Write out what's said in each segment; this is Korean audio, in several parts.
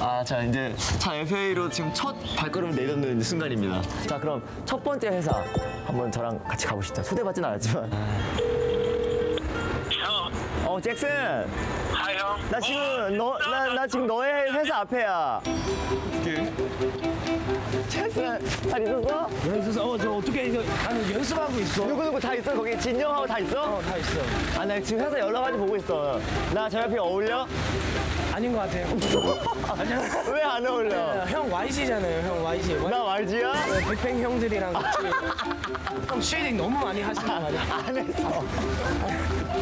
아, 자, 이제 차 FA로 지금 첫 발걸음을 내딛는 순간입니다. 자, 그럼 첫 번째 회사 한번 저랑 같이 가보시죠. 초대받진 않았지만. 형, 어, 잭슨! 하 형. 나 지금, 너, 나, 나 지금 너의 회사 앞에야. 잭슨, 잘 있었어? 그래서 어, 저 어떻게 이거 나는 연습하고 있어. 누구누구 다 있어? 거기 진영하고 다 있어? 어, 다 있어. 아, 나 지금 회사 연락 가지 보고 있어. 나 저 옆에 어울려? 아닌 것 같아요. 아니야. 왜안 어울려? 형 YG잖아요, 형 YG. 나 말지야? 백팽 형들이랑 같이. 형 쉐이딩 너무 많이 하시는 거 아니야? 안 했어.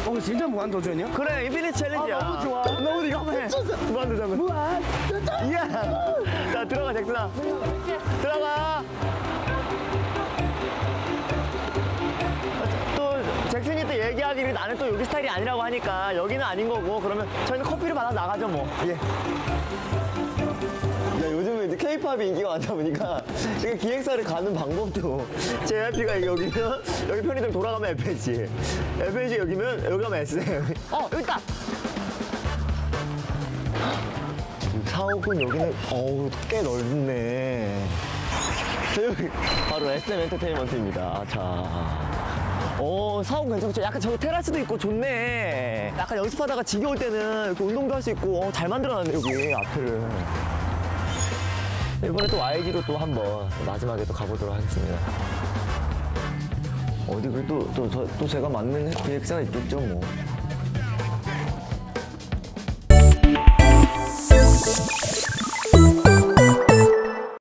어, 진짜 무한도전이야? 그래, 인피니트 챌린지야. 아, 너무 좋아. 너무 이거 한번 해. 무한도전은. 무한. 이야. 자, 들어가, 잭슨아. 들어가. 또 얘기하기를 나는 또 여기 스타일이 아니라고 하니까 여기는 아닌 거고 그러면 저희는 커피를 받아 나가죠 뭐. 예. 야, 요즘에 이제 케이팝이 인기가 많다 보니까 이게 기획사를 가는 방법도 JYP가 여기면 여기 편의점 돌아가면 FNC FNC 여기면 여기 가면 SM 어 여기 있다. 사옥은 여기는 어우 꽤 넓네. 바로 SM 엔터테인먼트입니다. 자 오, 사옥 괜찮죠? 약간 저기 테라스도 있고 좋네. 약간 연습하다가 지겨울 때는 이렇게 운동도 할 수 있고 어, 잘 만들어놨네, 여기 앞에를. 이번에 또 YG로 또 한번 마지막에 또 가보도록 하겠습니다. 어디 그래도 또, 저- 또 제가 맞는 기획사가 있겠죠, 뭐.